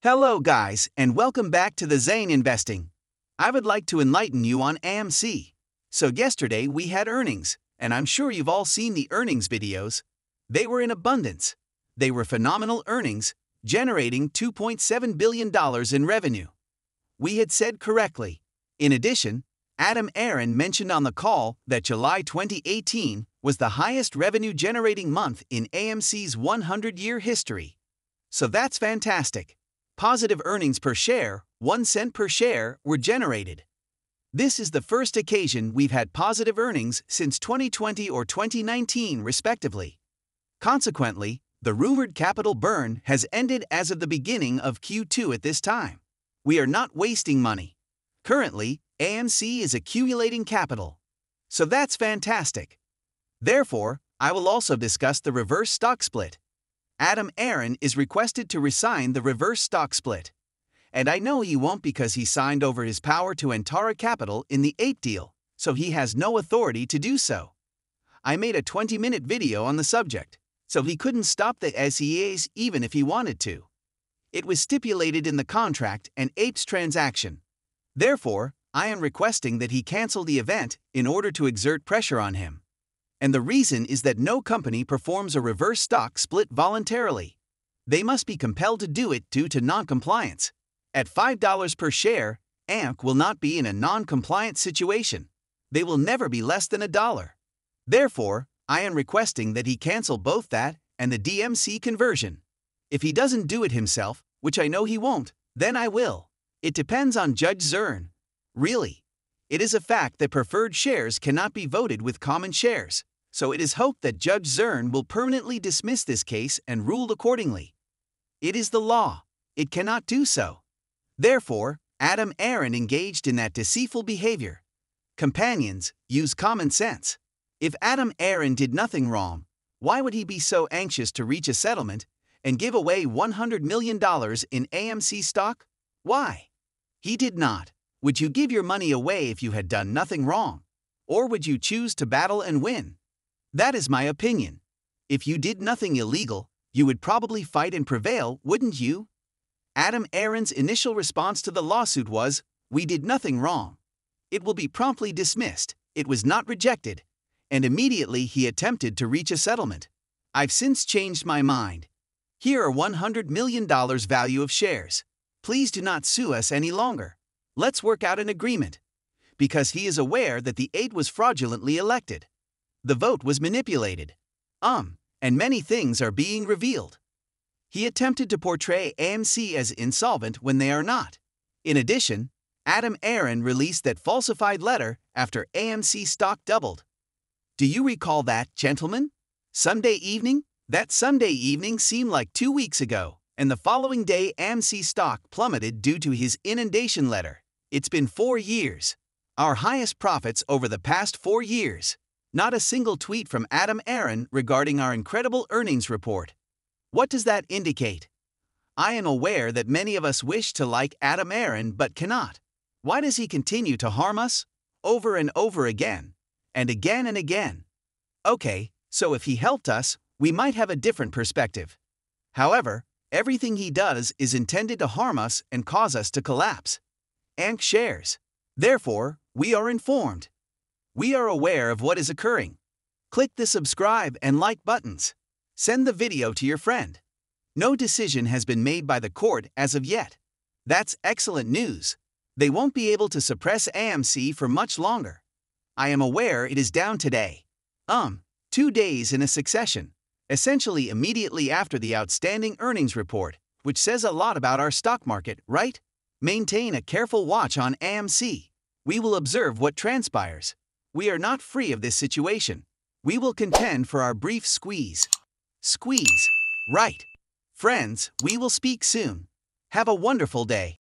Hello, guys, and welcome back to the Zain Investing. I would like to enlighten you on AMC. So, yesterday we had earnings, and I'm sure you've all seen the earnings videos. They were in abundance. They were phenomenal earnings, generating $2.7 billion in revenue. We had said correctly. In addition, Adam Aron mentioned on the call that July 2018 was the highest revenue generating month in AMC's 100 year history. So that's fantastic positive earnings per share, 1 cent per share, were generated. This is the first occasion we've had positive earnings since 2020 or 2019, respectively. Consequently, the rumored capital burn has ended as of the beginning of Q2 at this time. We are not wasting money. Currently, AMC is accumulating capital. So that's fantastic. Therefore, I will also discuss the reverse stock split. Adam Aron is requested to resign the reverse stock split. And I know he won't because he signed over his power to Antara Capital in the 8 deal, so he has no authority to do so. I made a 20 minute video on the subject, so he couldn't stop the SEAs even if he wanted to. It was stipulated in the contract and APE's transaction. Therefore, I am requesting that he cancel the event in order to exert pressure on him and the reason is that no company performs a reverse stock split voluntarily. They must be compelled to do it due to noncompliance. At $5 per share, AMC will not be in a non-compliant situation. They will never be less than a dollar. Therefore, I am requesting that he cancel both that and the DMC conversion. If he doesn't do it himself, which I know he won't, then I will. It depends on Judge Zurn. Really. It is a fact that preferred shares cannot be voted with common shares so it is hoped that Judge Zurn will permanently dismiss this case and rule accordingly. It is the law. It cannot do so. Therefore, Adam Aron engaged in that deceitful behavior. Companions, use common sense. If Adam Aron did nothing wrong, why would he be so anxious to reach a settlement and give away $100 million in AMC stock? Why? He did not. Would you give your money away if you had done nothing wrong? Or would you choose to battle and win? That is my opinion. If you did nothing illegal, you would probably fight and prevail, wouldn't you? Adam Aron's initial response to the lawsuit was, We did nothing wrong. It will be promptly dismissed, it was not rejected, and immediately he attempted to reach a settlement. I've since changed my mind. Here are $100 million value of shares. Please do not sue us any longer. Let's work out an agreement. Because he is aware that the aide was fraudulently elected. The vote was manipulated. Um, and many things are being revealed. He attempted to portray AMC as insolvent when they are not. In addition, Adam Aron released that falsified letter after AMC stock doubled. Do you recall that, gentlemen? Sunday evening? That Sunday evening seemed like two weeks ago, and the following day AMC stock plummeted due to his inundation letter. It's been four years. Our highest profits over the past four years. Not a single tweet from Adam Aron regarding our incredible earnings report. What does that indicate? I am aware that many of us wish to like Adam Aron but cannot. Why does he continue to harm us? Over and over again. And again and again. Okay, so if he helped us, we might have a different perspective. However, everything he does is intended to harm us and cause us to collapse. AMC shares. Therefore, we are informed we are aware of what is occurring. Click the subscribe and like buttons. Send the video to your friend. No decision has been made by the court as of yet. That's excellent news. They won't be able to suppress AMC for much longer. I am aware it is down today. Um, two days in a succession, essentially immediately after the outstanding earnings report, which says a lot about our stock market, right? Maintain a careful watch on AMC. We will observe what transpires. We are not free of this situation. We will contend for our brief squeeze. Squeeze. Right. Friends, we will speak soon. Have a wonderful day.